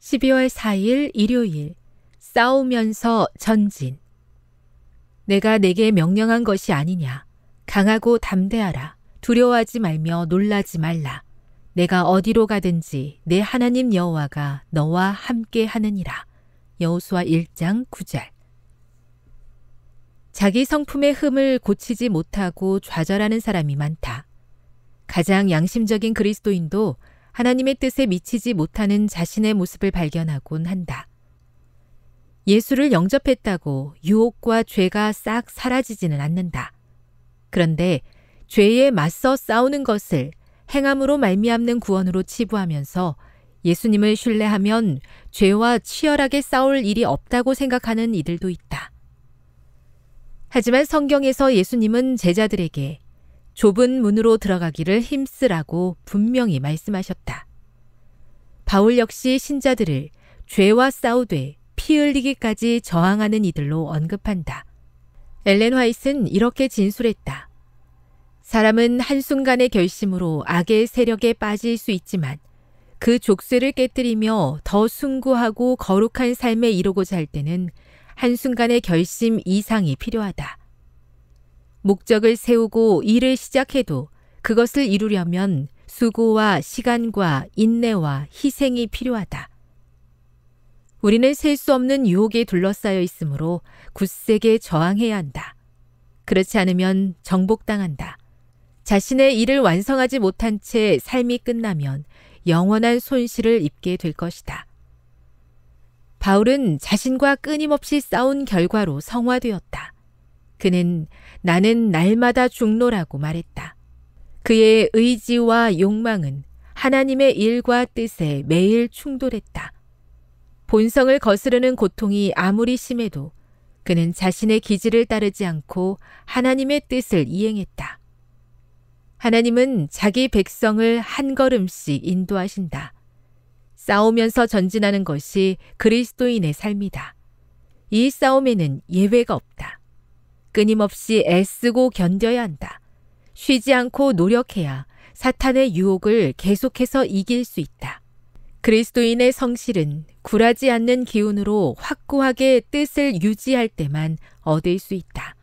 12월 4일 일요일 싸우면서 전진. 내가 내게 명령한 것이 아니냐. 강하고 담대하라. 두려워하지 말며 놀라지 말라. 내가 어디로 가든지 내 하나님 여호와가 너와 함께 하느니라. 여호수아 1장 9절. 자기 성품의 흠을 고치지 못하고 좌절하는 사람이 많다. 가장 양심적인 그리스도인도 하나님의 뜻에 미치지 못하는 자신의 모습을 발견하곤 한다. 예수를 영접했다고 유혹과 죄가 싹 사라지지는 않는다. 그런데 죄에 맞서 싸우는 것을 행함으로 말미암는 구원으로 치부하면서 예수님을 신뢰하면 죄와 치열하게 싸울 일이 없다고 생각하는 이들도 있다. 하지만 성경에서 예수님은 제자들에게 좁은 문으로 들어가기를 힘쓰라고 분명히 말씀하셨다. 바울 역시 신자들을 죄와 싸우되 피 흘리기까지 저항하는 이들로 언급한다. 엘렌 화이트는 이렇게 진술했다. 사람은 한순간의 결심으로 악의 세력에 빠질 수 있지만 그 족쇄를 깨뜨리며 더 숭고하고 거룩한 삶에 이루고자 할 때는 한순간의 결심 이상이 필요하다. 목적을 세우고 일을 시작해도 그것을 이루려면 수고와 시간과 인내와 희생이 필요하다. 우리는 셀 수 없는 유혹에 둘러싸여 있으므로 굳세게 저항해야 한다. 그렇지 않으면 정복당한다. 자신의 일을 완성하지 못한 채 삶이 끝나면 영원한 손실을 입게 될 것이다. 바울은 자신과 끊임없이 싸운 결과로 성화되었다. 그는 나는 날마다 죽노라고 말했다. 그의 의지와 욕망은 하나님의 일과 뜻에 매일 충돌했다. 본성을 거스르는 고통이 아무리 심해도 그는 자신의 기질을 따르지 않고 하나님의 뜻을 이행했다. 하나님은 자기 백성을 한 걸음씩 인도하신다. 싸우면서 전진하는 것이 그리스도인의 삶이다. 이 싸움에는 예외가 없다. 끊임없이 애쓰고 견뎌야 한다. 쉬지 않고 노력해야 사탄의 유혹을 계속해서 이길 수 있다. 그리스도인의 성실은 굴하지 않는 기운으로 확고하게 뜻을 유지할 때만 얻을 수 있다.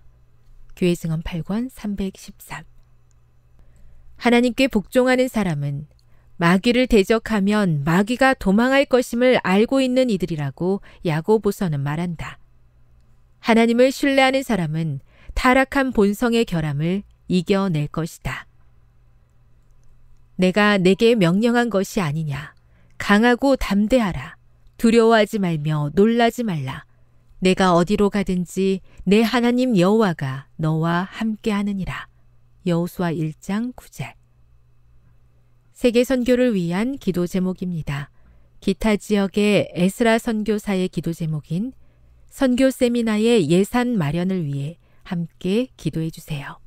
교회 증언 8권 313 하나님께 복종하는 사람은 마귀를 대적하면 마귀가 도망할 것임을 알고 있는 이들이라고 야고보서는 말한다. 하나님을 신뢰하는 사람은 타락한 본성의 결함을 이겨낼 것이다. 내가 내게 명령한 것이 아니냐. 강하고 담대하라. 두려워하지 말며 놀라지 말라. 내가 어디로 가든지 내 하나님 여호와가 너와 함께 하느니라. 여호수아 1장 9절. 세계 선교를 위한 기도 제목입니다. 기타 지역의 에스라 선교사의 기도 제목인 선교 세미나의 예산 마련을 위해 함께 기도해 주세요.